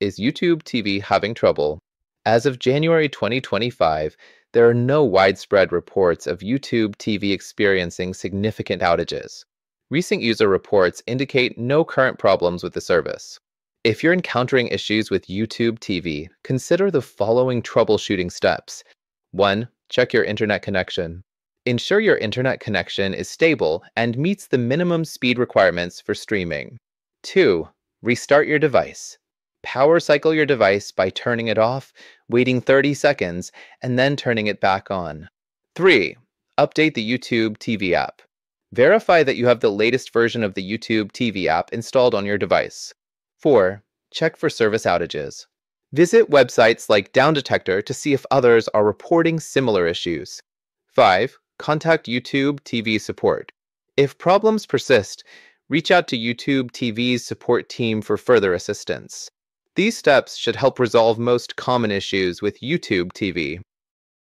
Is YouTube TV having trouble? As of January 2025, there are no widespread reports of YouTube TV experiencing significant outages. Recent user reports indicate no current problems with the service. If you're encountering issues with YouTube TV, consider the following troubleshooting steps. 1. Check your internet connection. Ensure your internet connection is stable and meets the minimum speed requirements for streaming. 2. Restart your device. Power cycle your device by turning it off, waiting 30 seconds, and then turning it back on. 3. Update the YouTube TV app. Verify that you have the latest version of the YouTube TV app installed on your device. 4. Check for service outages. Visit websites like Downdetector to see if others are reporting similar issues. 5. Contact YouTube TV support. If problems persist, reach out to YouTube TV's support team for further assistance. These steps should help resolve most common issues with YouTube TV.